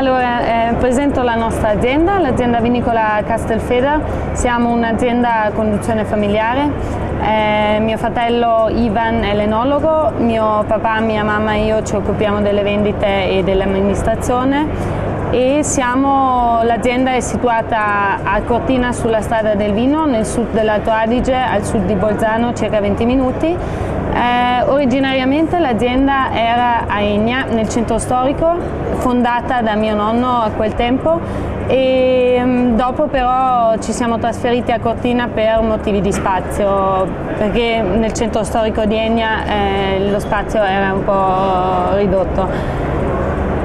Allora, eh, presento la nostra azienda, l'azienda vinicola Castelfeder. Siamo un'azienda a conduzione familiare. Eh, mio fratello Ivan è l'enologo, mio papà, mia mamma e io ci occupiamo delle vendite e dell'amministrazione e l'azienda è situata a Cortina sulla strada del Vino, nel sud dell'Alto Adige, al sud di Bolzano, circa 20 minuti. Eh, originariamente l'azienda era a Egna, nel centro storico, fondata da mio nonno a quel tempo e mm, dopo però ci siamo trasferiti a Cortina per motivi di spazio, perché nel centro storico di Egna eh, lo spazio era un po' ridotto.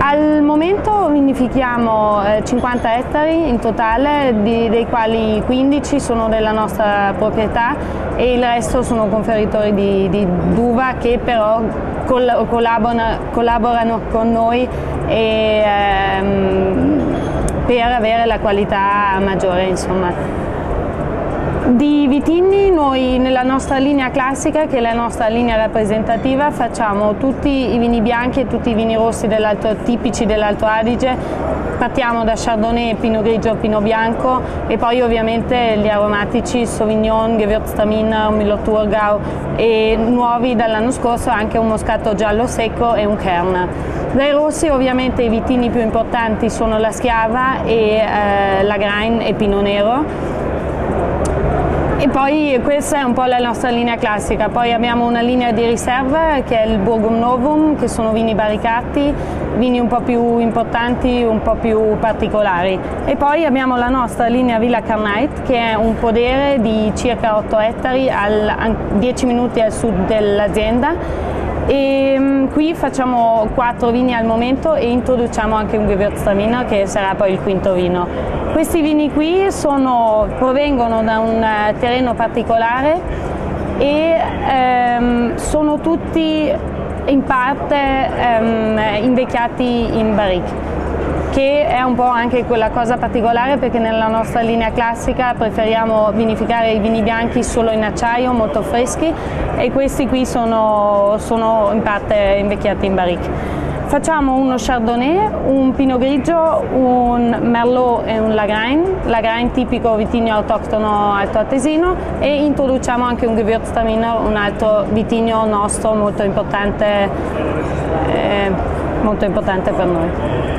Al momento vinifichiamo 50 eh, ettari in totale, dei quali 15 sono della nostra proprietà e il resto sono conferitori di, di d'uva che però collaborano, collaborano con noi e, ehm, per avere la qualità maggiore. Insomma. Di vitigni noi nella nostra linea classica, che è la nostra linea rappresentativa, facciamo tutti i vini bianchi e tutti i vini rossi dell tipici dell'Alto Adige, partiamo da Chardonnay, Pinot Grigio, Pinot Bianco e poi ovviamente gli aromatici Sauvignon, Gewürztraminer, Müller Thurgau e nuovi dall'anno scorso anche un moscato giallo secco e un Kern. Dai rossi ovviamente i vitigni più importanti sono la Schiava e eh, la Grain e Pinot Nero e poi questa è un po' la nostra linea classica, poi abbiamo una linea di riserva che è il Burgum Novum, che sono vini barricati, vini un po' più importanti, un po' più particolari. E poi abbiamo la nostra linea Villa Carnite, che è un podere di circa 8 ettari, a 10 minuti al sud dell'azienda e um, qui facciamo quattro vini al momento e introduciamo anche un Gewürztraminer che sarà poi il quinto vino. Questi vini qui sono, provengono da un uh, terreno particolare e um, sono tutti in parte um, invecchiati in barrique che è un po' anche quella cosa particolare perché nella nostra linea classica preferiamo vinificare i vini bianchi solo in acciaio, molto freschi e questi qui sono, sono in parte invecchiati in barrique. Facciamo uno Chardonnay, un Pinot Grigio, un Merlot e un Lagrein, Lagrein tipico vitigno autoctono altoatesino e introduciamo anche un Gewürztraminer, un altro vitigno nostro molto importante, eh, molto importante per noi.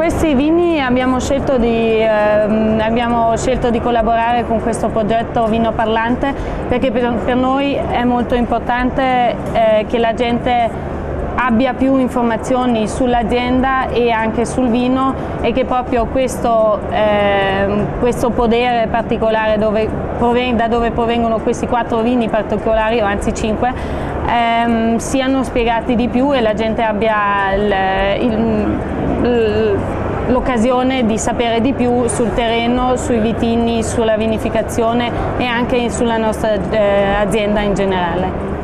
Questi vini abbiamo scelto, di, eh, abbiamo scelto di, collaborare con questo progetto Vino Parlante perché per, per noi è molto importante eh, che la gente abbia più informazioni sull'azienda e anche sul vino e che proprio questo, eh, questo podere particolare dove da dove provengono questi quattro vini particolari, o anzi cinque, ehm, siano spiegati di più e la gente abbia l'occasione di sapere di più sul terreno, sui vitigni, sulla vinificazione e anche sulla nostra eh, azienda in generale.